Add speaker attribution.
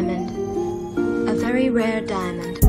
Speaker 1: diamond, a very rare diamond.